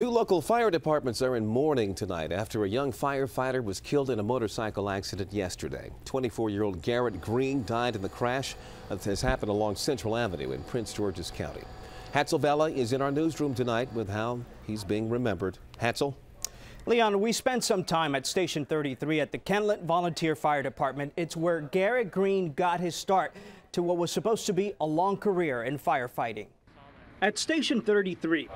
Two local fire departments are in mourning tonight after a young firefighter was killed in a motorcycle accident yesterday. 24-year-old Garrett Greene died in the crash that has happened along Central Avenue in Prince George's County. Hatzel Vela is in our newsroom tonight with how he's being remembered. Hatzel? Leon, we spent some time at Station 33 at the Kentland Volunteer Fire Department. It's where Garrett Greene got his start to what was supposed to be a long career in firefighting. At Station 33,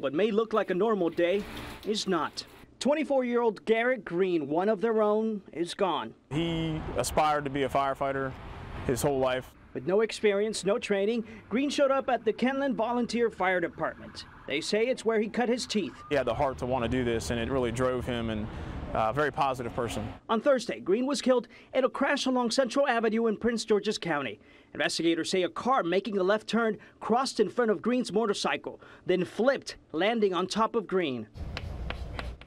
what may look like a normal day is not. 24-year-old Garrett Greene, one of their own, is gone. He aspired to be a firefighter his whole life. With no experience, no training, Greene showed up at the Kentland Volunteer Fire Department. They say it's where he cut his teeth. He had the heart to want to do this, and it really drove him, and a uh, very positive person. On Thursday, Greene was killed in a crash along Central Avenue in Prince George's County. Investigators say a car making a left turn crossed in front of Greene's motorcycle, then flipped, landing on top of Greene.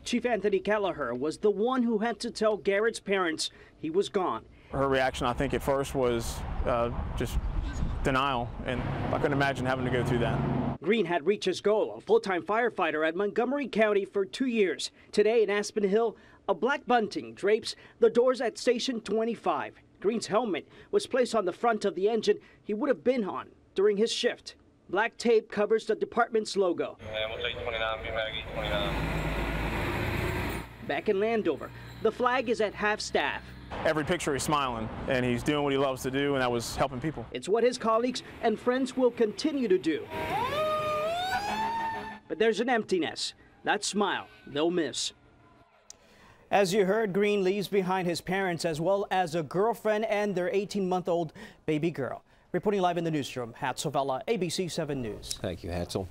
Chief Anthony Kelleher was the one who had to tell Garrett's parents he was gone. Her reaction, I think, at first was uh, just denial, and I couldn't imagine having to go through that. Greene had reached his goal, a full-time firefighter at Montgomery County for two years. Today in Aspen Hill, a black bunting drapes the doors at Station 25. Greene's helmet was placed on the front of the engine he would have been on during his shift. Black tape covers the department's logo. And we'll take 29, Maggie, 29. Back in Landover, the flag is at half staff. Every picture he's smiling, and he's doing what he loves to do, and that was helping people. It's what his colleagues and friends will continue to do. But there's an emptiness. That smile, they'll miss. As you heard, Greene leaves behind his parents as well as a girlfriend and their 18-month-old baby girl. Reporting live in the newsroom, Hatzel Vela, ABC 7 News. Thank you, Hatzel.